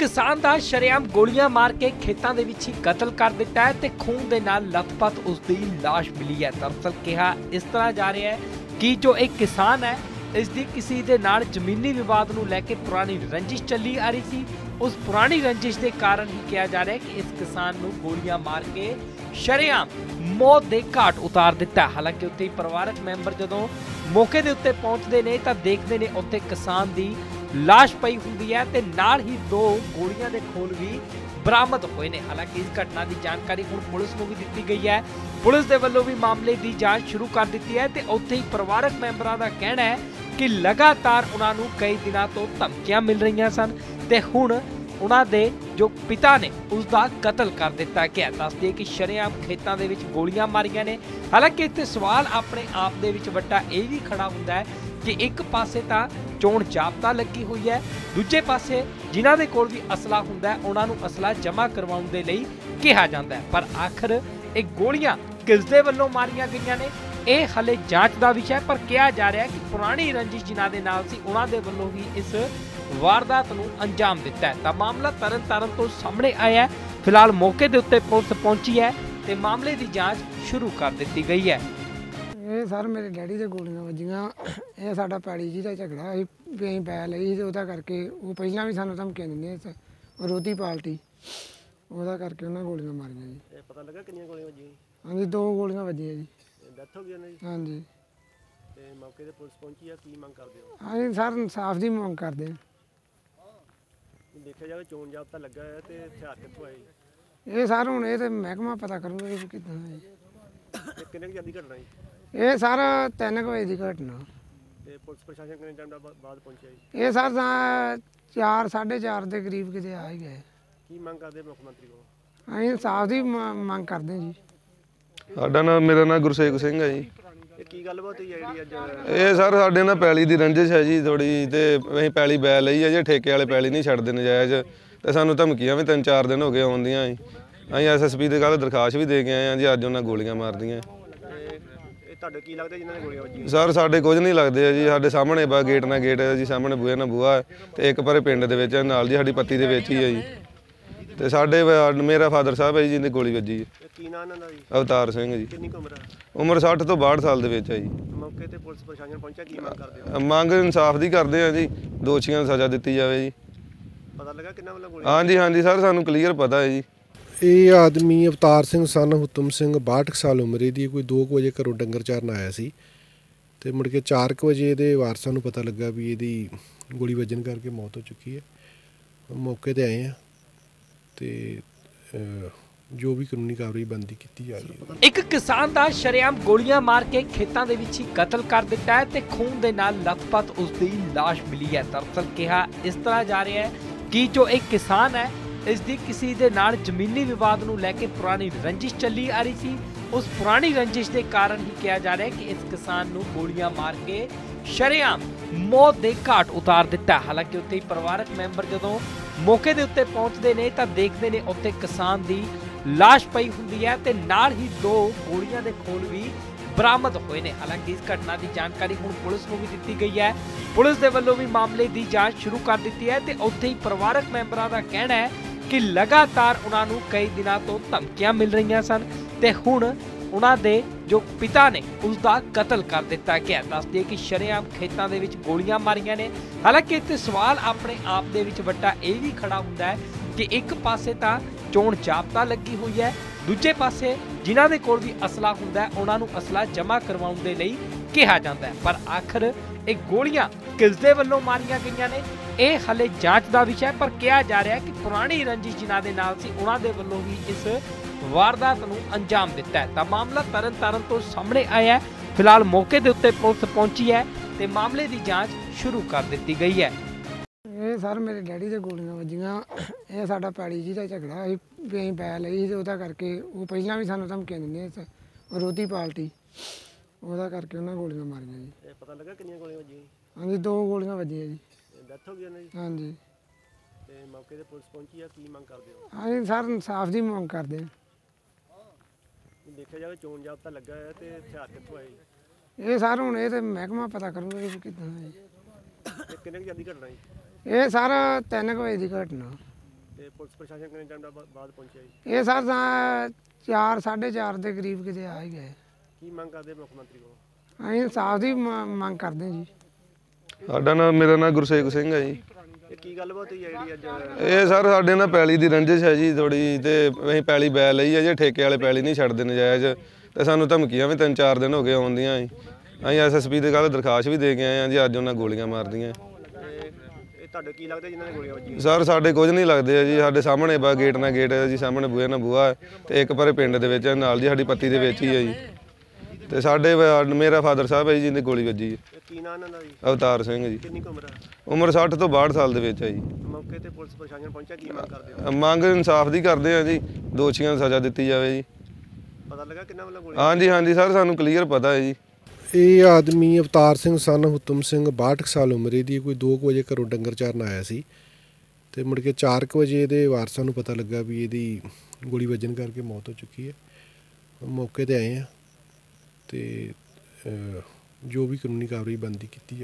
ਕਿਸਾਨ ਦਾ ਸ਼ਰੇਆਮ ਗੋਲੀਆਂ ਮਾਰ ਕੇ ਖੇਤਾਂ ਦੇ ਵਿੱਚ ਹੀ ਕਤਲ ਕਰ ਦਿੱਤਾ ਹੈ ਤੇ ਖੂਨ ਦੇ ਨਾਲ ਲਥਪਥ ਉਸ ਦੀ ਲਾਸ਼ ਮਿਲੀ ਹੈ। ਦਰਅਸਲ ਕਿਹਾ ਇਸ ਤਰ੍ਹਾਂ ਜਾ ਰਿਹਾ ਹੈ ਕਿ ਜੋ ਇੱਕ ਕਿਸਾਨ ਹੈ, ਇਸ ਦੀ ਕਿਸੇ ਦੇ ਨਾਲ ਜ਼ਮੀਨੀ ਵਿਵਾਦ ਨੂੰ ਲੈ ਕੇ ਪੁਰਾਣੀ ਰੰਜਿਸ਼ ਚੱਲੀ ਆ ਰਹੀ ਸੀ। ਉਸ ਪੁਰਾਣੀ ਰੰਜਿਸ਼ ਦੇ ਕਾਰਨ ਹੀ ਕਿਹਾ ਜਾ ਰਿਹਾ ਹੈ ਕਿ ਇਸ ਕਿਸਾਨ ਨੂੰ ਗੋਲੀਆਂ ਮਾਰ ਕੇ ਸ਼ਰੇਆਮ ਮੌਤ ਦੇ ਘਾਟ ਉਤਾਰ ਦਿੱਤਾ ਹਾਲਾਂਕਿ ਉੱਥੇ ਹੀ ਪਰਿਵਾਰਕ ਮੈਂਬਰ ਜਦੋਂ ਮੌਕੇ ਦੇ ਉੱਤੇ ਪਹੁੰਚਦੇ ਨੇ ਤਾਂ ਦੇਖਦੇ ਨੇ ਉੱਥੇ ਕਿਸਾਨ ਦੀ ਲਾਸ਼ ਪਈ ਹੁੰਦੀ ਹੈ ਤੇ ਨਾਲ ਹੀ ਦੋ ਗੋਲੀਆਂ ਦੇ ਖੋਲ ਵੀ ਬਰਾਮਦ ਹੋਏ ਨੇ। ਹਾਲਾਂਕਿ ਇਸ ਘਟਨਾ ਦੀ ਜਾਣਕਾਰੀ ਹੁਣ ਪੁਲਿਸ ਨੂੰ ਵੀ ਦਿੱਤੀ ਗਈ ਹੈ। ਪੁਲਿਸ ਦੇ ਵੱਲੋਂ ਵੀ ਮਾਮਲੇ ਦੀ ਜਾਂਚ ਸ਼ੁਰੂ ਕਰ ਦਿੱਤੀ ਹੈ ਤੇ ਉੱਥੇ ਹੀ ਪਰਿਵਾਰਕ ਮੈਂਬਰਾਂ ਦਾ ਕਹਿਣਾ ਹੈ ਕਿ ਲਗਾਤਾਰ ਉਹਨਾਂ ਨੂੰ ਕਈ ਦਿਨਾਂ ਤੋਂ ਧਮਕੀਆਂ ਮਿਲ ਰਹੀਆਂ ਸਨ ਤੇ ਹੁਣ ਉਹਨਾਂ ਦੇ ਜੋ ਪਿਤਾ ਨੇ ਉਸ ਦਾ ਕਤਲ ਕਰ ਦਿੱਤਾ ਗਿਆ ਦੱਸਦੇ ਕਿ ਸ਼ਰੇਆਮ ਖੇਤਾਂ ਦੇ ਵਿੱਚ ਗੋਲੀਆਂ ਮਾਰੀਆਂ ਨੇ। ਹਾਲਾਂਕਿ ਇੱਥੇ ਸਵਾਲ ਆਪਣੇ ਆਪ ਦੇ ਵਿੱਚ ਵੱਡਾ ਇਹ ਵੀ ਖੜਾ ਹੁੰਦਾ ਹੈ ਕਿ ਇੱਕ ਪਾਸੇ ਤਾਂ ਚੋਣ ਜਾਬਤਾ ਲੱਗੀ ਹੋਈ ਹੈ, ਦੂਜੇ ਪਾਸੇ ਜਿਨ੍ਹਾਂ ਦੇ ਕੋਲ ਵੀ ਅਸਲਾ ਹੁੰਦਾ ਉਹਨਾਂ ਨੂੰ ਅਸਲਾ ਜਮ੍ਹਾਂ ਕਰਵਾਉਣ ਦੇ ਲਈ ਕਿਹਾ ਜਾਂਦਾ ਹੈ। ਪਰ ਆਖਰ ਇਹ ਗੋਲੀਆਂ ਕਿਸ ਦੇ ਵੱਲੋਂ ਮਾਰੀਆਂ ਗਈਆਂ ਨੇ? ਇਹ ਹਲੇ ਜਾਂਚ ਦਾ ਵਿਸ਼ਾ ਹੈ, ਪਰ ਕਿਹਾ ਜਾ ਰਿਹਾ ਹੈ ਕਿ ਪੁਰਾਣੀ ਰੰਜਿਸ਼ ਜਿਨ੍ਹਾਂ ਦੇ ਨਾਲ ਸੀ, ਉਹਨਾਂ ਦੇ ਵੱਲੋਂ ਹੀ ਇਸ ਵਾਰਦਾਤ ਨੂੰ ਅੰਜਾਮ ਦਿੱਤਾ ਹੈ। ਤਾਂ ਮਾਮਲਾ ਤਰਨ ਤਾਰਨ ਤੋਂ ਸਾਹਮਣੇ ਆਇਆ ਹੈ। ਫਿਲਹਾਲ ਮੌਕੇ ਦੇ ਉੱਤੇ ਪੁਲਿਸ ਪਹੁੰਚੀ ਹੈ ਤੇ ਮਾਮਲੇ ਦੀ ਜਾਂਚ ਸ਼ੁਰੂ ਕਰ ਦਿੱਤੀ ਗਈ ਹੈ। ਇਹ ਸਰ ਮੇਰੇ ਡੈਡੀ ਦੇ ਗੋਲੀਆਂ ਵੱਜੀਆਂ। ਇਹ ਸਾਡਾ ਪੈੜੀ ਜੀ ਦਾ ਝਗੜਾ ਸੀ ਵੀ ਅਸੀਂ ਪੈ ਲਈ ਸੀ ਉਹਦਾ ਕਰਕੇ ਉਹ ਪਹਿਲਾਂ ਵੀ ਸਾਨੂੰ ਧਮਕੀਆਂ ਦਿੰਦੇ ਸੀ ਵਿਰੋਧੀ ਪਾਰਟੀ ਉਹਦਾ ਕਰਕੇ ਉਹਨਾਂ ਗੋਲੀਆਂ ਮਾਰੀਆਂ ਜੀ। ਇਹ ਪਤਾ ਲੱਗਾ ਕਿੰਨੀਆਂ ਗੋਲੀਆਂ ਵੱਜੀਆਂ? ਹਾਂਜੀ ਦੋ ਗੋਲੀਆਂ ਵੱਜੀਆਂ ਜੀ। ਡੈਥ ਹੋ ਗਈ ਉਹਨਾਂ ਦੀ ਹਾਂਜੀ। ਤੇ ਮੌਕੇ ਤੇ ਪੁਲਿਸ ਪਹੁੰਚੀ ਆ ਕੀ ਮੰਗ ਕਰਦੇ ਹੋ? ਹਾਂਜੀ ਸਰ ਇਨਸਾਫ ਦੀ ਮੰਗ ਕਰਦੇ ਹਾਂ ਦੇਖਿਆ ਜਾਵੇ ਚੋਣ ਜਾਬਤਾ ਲੱਗਾ ਹੈ ਤੇ ਹਥਿਆਰ ਕਿੱਥੋਂ ਆਏ? ਇਹ ਸਰ ਹੁਣ ਇਹ ਤੇ ਮਹਿਕਮਾ ਪਤਾ ਕਰੂਗਾ ਵੀ ਕਿੱਦਾਂ ਹੈ ਕਿੰਨੇ ਕੁ ਜਲਦੀ ਜੀ ਇਹ ਸਰ 3 ਵਜੇ ਦੀ ਘਟਨਾ। ਤੇ ਪੁਲਿਸ ਪ੍ਰਸ਼ਾਸਨ ਕਿੰਨੇ ਟਾਈਮ ਦਾ ਬਾ- ਬਾਅਦ ਪਹੁੰਚਿਆ ਜੀ? ਇਹ ਸਰ ਤਾਂ 4 4:30 ਦੇ ਕਰੀਬ ਕਿਤੇ ਆ ਹੀ ਗਏ। ਕੀ ਮੰਗ ਕਰਦੇ ਮੁੱਖ ਮੰਤਰੀ ਕੋਲ? ਅਸੀਂ ਇਨਸਾਫ ਦੀ ਮ- ਮੰਗ ਕਰਦੇ ਜੀ। ਸਾਡਾ ਨਾਮ ਮੇਰਾ ਨਾਮ ਗੁਰਸੇਵ ਸਿੰਘ ਹੈ ਜੀ। ਇਹ ਕੀ ਗੱਲਬਾਤ ਹੋਈ ਹੈ ਜਿਹੜੀ ਅੱਜ? ਇਹ ਸਰ ਸਾਡੇ ਨਾਲ ਪੈਲੀ ਦੀ ਰੰਜਿਸ਼ ਹੈ ਜੀ ਥੋੜੀ ਤੇ ਅਸੀਂ ਪੈਲੀ ਬੈ ਲਈ ਹੈ ਜੇ ਠੇਕੇ ਵਾਲੇ ਪੈਲੀ ਨਹੀਂ ਛੱਡਦੇ ਨਜਾਇਜ਼। ਤੇ ਸਾਨੂੰ ਧਮਕੀਆਂ ਵੀ ਤਿੰਨ ਚਾਰ ਦਿਨ ਹੋ ਗਏ ਆਉਂਦੀਆਂ ਜੀ। ਅਸੀਂ ਐਸਐਸਪੀ ਦੇ ਕੱਲ ਦਰਖਾਸਤ ਵੀ ਦੇ ਕੇ ਆਏ ਹਾਂ ਜੀ ਅੱਜ ਉਹਨਾਂ ਗੋਲੀਆਂ ਮਾਰਦੀਆਂ ਤੁਹਾਡੇ ਕੀ ਲੱਗਦਾ ਜਿਨ੍ਹਾਂ ਨੇ ਗੋਲੀਆਂ ਵੱਜੀਆਂ? ਸਰ ਸਾਡੇ ਕੁਝ ਨਹੀਂ ਲੱਗਦੇ ਆ ਜੀ। ਸਾਡੇ ਸਾਹਮਣੇ ਬਾ ਗੇਟ ਨਾਲ ਗੇਟ ਹੈ ਜੀ ਸਾਹਮਣੇ ਬੂਹੇ ਨਾਲ ਬੂਹਾ ਹੈ ਤੇ ਇੱਕ ਪਰੇ ਪਿੰਡ ਦੇ ਵਿੱਚ ਹੈ, ਨਾਲ ਜੀ ਸਾਡੀ ਪੱਤੀ ਦੇ ਵਿੱਚ ਹੀ ਹੈ ਜੀ। ਤੇ ਸਾਡੇ ਵਾ- ਮੇਰਾ ਫਾਦਰ ਸਾਹਿਬ ਹੈ ਜੀ ਜਿਹਦੀ ਗੋਲੀ ਵੱਜੀ ਹੈ ਇਹ ਕੀ ਨਾਂ ਇਹਨਾਂ ਦਾ ਜੀ? ਅਵਤਾਰ ਸਿੰਘ ਜੀ। ਕਿੰਨੀ ਕੁ ਉਮਰ ਹੈ ਉਮਰ 60 ਤੋਂ 62 ਸਾਲ ਦੇ ਵਿੱਚ ਹੈ ਜੀ। ਮੌਕੇ ਤੇ ਪੁਲਿਸ ਪ੍ਰਸ਼ਾਸਨ ਪਹੁੰਚਿਆ ਕੀ ਮੰਗ ਕਰਦੇ ਹੋ? ਮੰਗ ਇਨਸਾਫ ਦੀ ਕਰਦੇ ਆ ਜੀ। ਦੋਸ਼ੀਆਂ ਨੂੰ ਸਜ਼ਾ ਦਿੱਤੀ ਜਾਵੇ ਜੀ। ਪਤਾ ਲੱਗਾ ਕਿੰਨਾ ਵੱਲੋਂ ਗੋਲੀਆਂ ਹਾਂਜੀ ਹਾਂਜੀ ਸਰ ਸਾਨੂੰ ਕਲੀਅਰ ਪਤਾ ਹੈ ਜੀ। ਇਹ ਆਦਮੀ ਅਵਤਾਰ ਸਿੰਘ ਸਨ, ਹੁਤਮ ਸਿੰਘ 62 ਕੁ ਸਾਲ ਉਮਰ ਦੀ ਕੋਈ 2 ਵਜੇ ਘਰੋਂ ਡੰਗਰ ਚਾਰਨ ਆਇਆ ਸੀ ਤੇ ਮੁੜ ਕੇ 4 ਵਜੇ ਇਹਦੇ ਵਾਰਸਾਂ ਨੂੰ ਪਤਾ ਲੱਗਾ ਵੀ ਇਹਦੀ ਗੋਲੀ ਵੱਜਣ ਕਰਕੇ ਮੌਤ ਹੋ ਚੁੱਕੀ ਹੈ। ਮੌਕੇ ਤੇ ਆਏ ਆ ਤੇ ਜੋ ਵੀ ਕਾਨੂੰਨੀ ਕਾਰਵਾਈ ਬੰਦੀ ਕੀਤੀ ਜਾ ਰਹੀ ਹੈ। ਇੱਕ ਕਿਸਾਨ ਦਾ ਸ਼ਰੇਆਮ ਗੋਲੀਆਂ ਮਾਰ ਕੇ ਖੇਤਾਂ ਦੇ ਵਿੱਚ ਹੀ ਕਤਲ ਕਰ ਦਿੱਤਾ ਹੈ ਤੇ ਖੂਨ ਦੇ ਨਾਲ ਲਥਪਥ ਉਸ ਦੀ ਲਾਸ਼ ਮਿਲੀ ਹੈ। ਦਰਸਲ ਕਿਹਾ ਇਸ ਤਰ੍ਹਾਂ ਜਾ ਰਿਹਾ ਹੈ ਕਿ ਜੋ ਇੱਕ ਕਿਸਾਨ ਹੈ ਇਸ ਦੀ ਕਿਸੇ ਦੇ ਨਾਲ ਜ਼ਮੀਨੀ ਵਿਵਾਦ ਨੂੰ ਲੈ ਕੇ ਪੁਰਾਣੀ ਰੰਜਿਸ਼ ਚੱਲੀ ਆ ਰਹੀ ਸੀ। ਉਸ ਪੁਰਾਣੀ ਰੰਜਿਸ਼ ਦੇ ਕਾਰਨ ਹੀ ਕਿਹਾ ਜਾ ਰਿਹਾ ਕਿ ਇਸ ਕਿਸਾਨ ਨੂੰ ਗੋਲੀਆਂ ਮਾਰ ਕੇ ਸ਼ਰੇਆਮ ਮੌਤ ਦੇ ਘਾਟ ਉਤਾਰ ਦਿੱਤਾ। ਹਾਲਾਂਕਿ ਉੱਥੇ ਹੀ ਪਰਿਵਾਰਕ ਮੈਂਬਰ ਜਦੋਂ ਮੌਕੇ ਦੇ ਉੱਤੇ ਪਹੁੰਚਦੇ ਨੇ ਤਾਂ ਦੇਖਦੇ ਨੇ ਉੱਥੇ ਕਿਸਾਨ ਦੀ ਲਾਸ਼ ਪਈ ਹੁੰਦੀ ਹੈ ਤੇ ਨਾਲ ਹੀ ਦੋ ਗੋਲੀਆਂ ਦੇ ਖੋਲ ਵੀ ਬਰਾਮਦ ਹੋਏ ਨੇ। ਹਾਲਾਂਕਿ ਇਸ ਘਟਨਾ ਦੀ ਜਾਣਕਾਰੀ ਹੁਣ ਪੁਲਿਸ ਨੂੰ ਵੀ ਦਿੱਤੀ ਗਈ ਹੈ। ਪੁਲਿਸ ਦੇ ਵੱਲੋਂ ਵੀ ਮਾਮਲੇ ਦੀ ਜਾਂਚ ਸ਼ੁਰੂ ਕਰ ਦਿੱਤੀ ਹੈ ਤੇ ਉੱਥੇ ਹੀ ਪਰਿਵਾਰਕ ਮੈਂਬਰਾਂ ਦਾ ਕਹਿਣਾ ਹੈ ਕਿ ਲਗਾਤਾਰ ਉਹਨਾਂ ਨੂੰ ਕਈ ਦਿਨਾਂ ਤੋਂ ਧਮਕੀਆਂ ਮਿਲ ਰਹੀਆਂ ਸਨ ਤੇ ਹੁਣ ਉਹਨਾਂ ਦੇ ਜੋ ਪਿਤਾ ਨੇ ਉਸ ਦਾ ਕਤਲ ਕਰ ਦਿੱਤਾ ਗਿਆ ਦੱਸਦੇ ਕਿ ਸ਼ਰੇਆਮ ਖੇਤਾਂ ਦੇ ਵਿੱਚ ਗੋਲੀਆਂ ਮਾਰੀਆਂ ਨੇ। ਹਾਲਾਂਕਿ ਇੱਥੇ ਸਵਾਲ ਆਪਣੇ ਆਪ ਦੇ ਵਿੱਚ ਵੱਡਾ ਇਹ ਵੀ ਖੜਾ ਹੁੰਦਾ ਹੈ ਕਿ ਇੱਕ ਪਾਸੇ ਤਾਂ ਚੋਣ ਜਾਬਤਾ ਲੱਗੀ ਹੋਈ ਹੈ, ਦੂਜੇ ਪਾਸੇ ਜਿਨ੍ਹਾਂ ਦੇ ਕੋਲ ਵੀ ਅਸਲਾ ਹੁੰਦਾ ਹੈ, ਉਹਨਾਂ ਨੂੰ ਅਸਲਾ ਜਮ੍ਹਾਂ ਕਰਵਾਉਣ ਦੇ ਲਈ ਕਿਹਾ ਜਾਂਦਾ ਹੈ। ਪਰ ਆਖਰ ਇਹ ਗੋਲੀਆਂ ਕਿਸ ਦੇ ਵੱਲੋਂ ਮਾਰੀਆਂ ਗਈਆਂ ਨੇ? ਇਹ ਹਲੇ ਜਾਂਚ ਦਾ ਵਿਸ਼ਾ ਹੈ ਪਰ ਕਿਹਾ ਜਾ ਰਿਹਾ ਹੈ ਕਿ ਪੁਰਾਣੀ ਰੰਜਿਸ਼ ਜਿਨ੍ਹਾਂ ਦੇ ਨਾਲ ਸੀ ਉਹਨਾਂ ਦੇ ਵੱਲੋਂ ਹੀ ਇਸ ਵਾਰਦਾਤ ਨੂੰ ਅੰਜਾਮ ਦਿੱਤਾ ਹੈ। ਤਾਂ ਮਾਮਲਾ ਤਰਨ ਤਾਰਨ ਤੋਂ ਸਾਹਮਣੇ ਆਇਆ ਹੈ। ਫਿਲਹਾਲ ਮੌਕੇ ਦੇ ਉੱਤੇ ਪੁਲਿਸ ਪਹੁੰਚੀ ਹੈ ਤੇ ਮਾਮਲੇ ਦੀ ਜਾਂਚ ਸ਼ੁਰੂ ਕਰ ਦਿੱਤੀ ਗਈ ਹੈ। ਇਹ ਸਰ ਮੇਰੇ ਡੈਡੀ ਦੇ ਗੋਲੀਆਂ ਵੱਜੀਆਂ। ਇਹ ਸਾਡਾ ਪੈੜੀ ਜੀ ਦਾ ਝਗੜਾ ਸੀ ਵੀ ਅਸੀਂ ਪੈ ਲਈ ਸੀ ਤੇ ਉਹਦਾ ਕਰਕੇ ਉਹ ਪਹਿਲਾਂ ਵੀ ਸਾਨੂੰ ਧਮਕੀਆਂ ਦਿੰਦੇ ਸੀ ਵਿਰੋਧੀ ਪਾਰਟੀ। ਉਹਦਾ ਕਰਕੇ ਉਹਨਾਂ ਗੋਲੀਆਂ ਮਾਰੀਆਂ ਜੀ। ਇਹ ਪਤਾ ਲੱਗਾ ਕਿੰਨੀਆਂ ਗੋਲੀਆਂ ਵੱਜੀਆਂ ਹਾਂਜੀ ਦੋ ਗੋਲੀਆਂ ਵੱਜੀਆਂ ਜੀ। ਡੈਥ ਹੋ ਗਈ ਉਹਨਾਂ ਦੀ? ਹਾਂਜੀ। ਤੇ ਮੌਕੇ ਤੇ ਪੁਲਿਸ ਪਹੁੰਚੀ ਆ ਕੀ ਮੰਗ ਕਰਦੇ ਹੋ? ਹਾਂਜੀ ਸਰ ਇਨਸਾਫ ਦੀ ਮੰਗ ਕਰਦੇ ਹਾਂ ਜੇ ਦੇਖਿਆ ਜਾਵੇ ਚੋਣ ਜਾਬਤਾ ਲੱਗਾ ਹੈ ਤੇ ਹਥਿਆਰ ਕਿੱਥੋਂ ਆਏ? ਇਹ ਸਰ ਹੁਣ ਇਹ ਤੇ ਮਹਿਕਮਾ ਪਤਾ ਕਰੂਗਾ ਵੀ ਕਿੱਦਾਂ ਹੈ ਜੀ ਇਹ ਕਿੰਨੇ ਕੁ ਜਲਦੀ ਘਟਨਾ ਜੀ? ਇਹ ਸਰ 3 ਵਜੇ ਦੀ ਘਟਨਾ। ਤੇ ਪੁਲਿਸ ਪ੍ਰਸ਼ਾਸਨ ਕਿੰਨੇ ਟਾਈਮ ਦਾ ਬਾ- ਬਾਅਦ ਪਹੁੰਚਿਆ ਜੀ? ਇਹ ਸਰ ਤਾਂ 4 4:30 ਦੇ ਕਰੀਬ ਕਿਤੇ ਆ ਹੀ ਗਏ। ਕੀ ਮੰਗ ਕਰਦੇ ਮੁੱਖ ਮੰਤਰੀ ਕੋਲ? ਅਸੀਂ ਇਨਸਾਫ ਦੀ ਮ- ਮੰਗ ਕਰਦੇ ਜੀ। ਸਾਡਾ ਨਾਮ ਮੇਰਾ ਨਾਮ ਗੁਰਸੇਵ ਸਿੰਘ ਹੈ ਜੀ। ਇਹ ਕੀ ਗੱਲਬਾਤ ਹੋਈ ਹੈ ਜਿਹੜੀ ਅੱਜ? ਇਹ ਸਰ ਸਾਡੇ ਨਾਲ ਪੈਲੀ ਦੀ ਰੰਜਿਸ਼ ਹੈ ਜੀ ਥੋੜੀ ਤੇ ਅਸੀਂ ਪੈਲੀ ਬੈ ਲਈ ਹੈ ਜੇ ਠੇਕੇ ਵਾਲੇ ਪੈਲੀ ਨਹੀਂ ਛੱਡਦੇ ਨਜਾਇਜ਼। ਤੇ ਸਾਨੂੰ ਧਮਕੀਆਂ ਵੀ ਤਿੰਨ ਚਾਰ ਦਿਨ ਹੋ ਗਏ ਆਉਂਦੀਆਂ ਜੀ। ਅਸੀਂ ਐਸਐਸਪੀ ਦੇ ਕੱਲ ਦਰਖਾਸਤ ਵੀ ਦੇ ਕੇ ਆਏ ਹਾਂ ਜੀ ਅੱਜ ਉਹਨਾਂ ਗੋਲੀਆਂ ਮਾਰਦੀਆਂ। ਤੁਹਾਡੇ ਕੀ ਲੱਗਦਾ ਜਿਨ੍ਹਾਂ ਨੇ ਗੋਲੀਆਂ ਵੱਜੀਆਂ? ਸਰ ਸਾਡੇ ਕੁਝ ਨਹੀਂ ਲੱਗਦੇ ਆ ਜੀ ਸਾਡੇ ਸਾਹਮਣੇ ਬਾ ਗੇਟ ਨਾਲ ਗੇਟ ਹੈ ਜੀ ਸਾਹਮਣੇ ਬੂਹੇ ਨਾਲ ਬੂਹਾ ਤੇ ਇੱਕ ਪਰੇ ਪਿੰਡ ਦੇ ਵਿੱਚ ਨਾਲ ਜੀ ਸਾਡੀ ਪੱਤੀ ਦੇ ਵਿੱਚ ਹੀ ਹੈ ਜੀ। ਤੇ ਸਾਡੇ ਵਾ- ਮੇਰਾ ਫਾਦਰ ਸਾਹਿਬ ਹੈ ਜੀ ਜਿਹਦੀ ਗੋਲੀ ਵੱਜੀ ਹੈ। ਇਹ ਕੀ ਨਾਂ ਇਹਨਾਂ ਦਾ ਜੀ? ਅਵਤਾਰ ਸਿੰਘ ਜੀ। ਕਿੰਨੀ ਕੁ ਉਮਰ ਹੈ? ਉਮਰ 60 ਤੋਂ 62 ਸਾਲ ਦੇ ਵਿੱਚ ਹੈ ਜੀ। ਮੌਕੇ ਤੇ ਪੁਲਿਸ ਪ੍ਰਸ਼ਾਸਨ ਪਹੁੰਚਿਆ ਕੀ ਮੰਗ ਕਰਦੇ ਹੋ? ਮੰਗ ਇਨਸਾਫ ਦੀ ਕਰਦੇ ਆ ਜੀ ਦੋਸ਼ੀਆਂ ਨੂੰ ਸਜ਼ਾ ਦਿੱਤੀ ਜਾਵੇ ਜੀ। ਪਤਾ ਲੱਗਾ ਕਿੰਨਾ ਵੱਲੋਂ ਗੋਲੀ ਹਾਂਜੀ ਹਾਂਜੀ ਸਰ ਸਾਨੂੰ ਕਲੀਅਰ ਪਤਾ ਹੈ ਜੀ। ਇਹ ਆਦਮੀ ਅਵਤਾਰ ਸਿੰਘ ਸਨ ਹੁਤਮ ਸਿੰਘ 62 ਕੁ ਸਾਲ ਉਮਰ ਦੀ ਕੋਈ 2 ਵਜੇ ਘਰੋਂ ਡੰਗਰ ਚਾਰਨ ਆਇਆ ਸੀ। ਤੇ ਮੁੜ ਕੇ 4 ਵਜੇ ਇਹਦੇ ਵਾਰਸਾਂ ਨੂੰ ਪਤਾ ਲੱਗਾ ਵੀ ਇਹਦੀ ਗੋਲੀ ਵੱਜਣ ਕਰਕੇ ਮੌਤ ਹੋ ਚੁੱਕੀ ਹੈ। ਮੌਕੇ ਤੇ ਆਏ ਆ ਤੇ ਜੋ ਵੀ ਕਾਨੂੰਨੀ ਕਾਰਵਾਈ ਬੰਦੀ ਕੀਤੀ ਜਾਵੇ